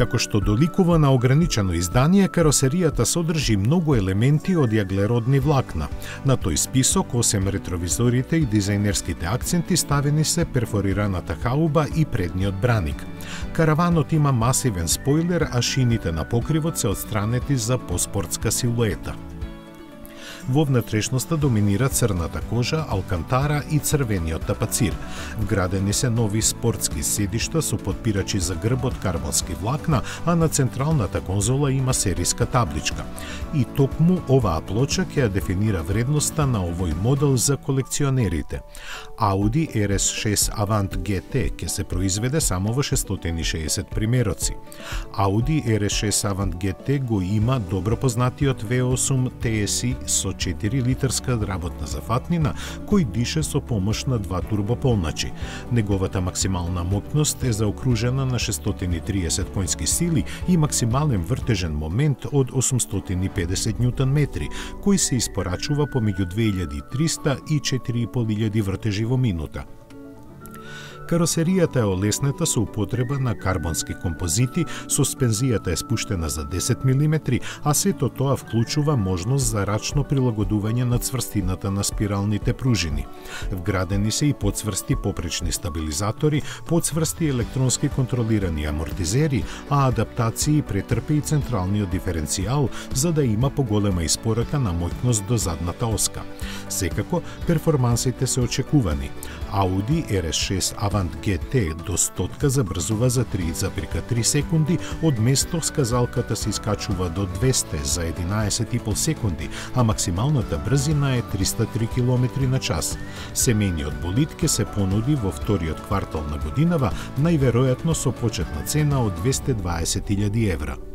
Како што доликува на ограничено издание, каросеријата содржи многу елементи од јаглеродни влакна. На тој список, осем ретровизорите и дизајнерските акценти ставени се перфорираната хауба и предниот браник. Караванот има масивен спойлер, а шините на покривот се одстранети за поспортска силуета. Во внатрешноста доминира црната кожа, алкантара и црвениот тапацир. Вградени се нови спортски седишта со подпирачи за грбот карбонски влакна, а на централната конзола има сериска табличка. И токму оваа плоча ќе ја дефинира вредноста на овој модел за колекционерите. Audi RS6 Avant GT ќе се произведе само во 660 примероци. Audi RS6 Avant GT го има добро познатиот V8 TSI со 4 литарска работна зафатнина, кој дише со помош на два турбополначи. Неговата максимална мокност е заокружена на 630 конски сили и максимален вртежен момент од 850 Ньютон метри, кој се испорачува помеѓу 2300 и 4500 вртежи во минута. Каросеријата е олеснета со употреба на карбонски композити, суспензијата е спуштена за 10 мм, а сето тоа вклучува можност за рачно прилагодување на цврстината на спиралните пружини. Вградени се и подцврсти попречни стабилизатори, подцврсти електронски контролирани амортизери, а адаптации претрпе и централниот диференцијал за да има поголема испорака на моќност до задната оска. Секако, перформансите се очекувани. Audi RS6 Avant GT до стотка забрзува за 3,3 секунди, од место сказалката се искачува до 200 за 11,5 секунди, а максималната брзина е 303 км на час. Семејниот болид ке се понуди во вториот квартал на годинава, најверојатно со почетна цена од 220.000 евра.